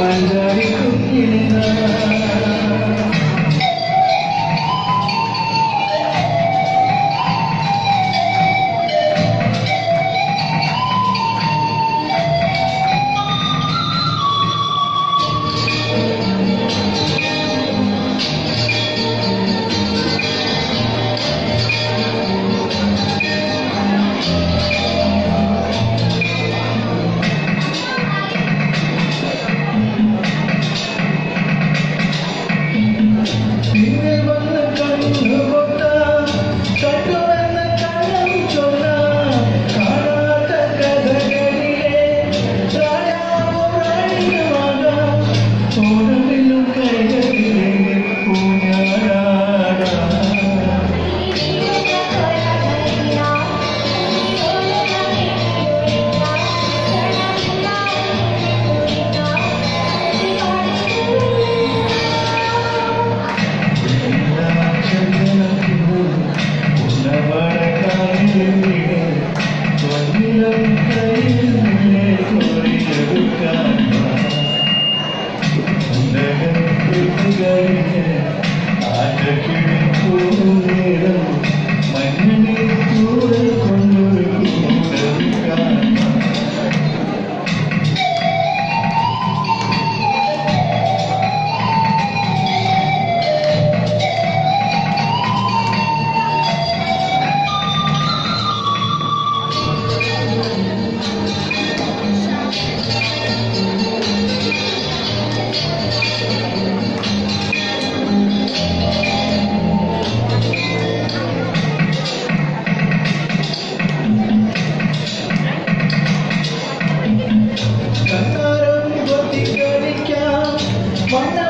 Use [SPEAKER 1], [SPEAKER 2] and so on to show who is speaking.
[SPEAKER 1] Manjadi
[SPEAKER 2] ¿Cuándo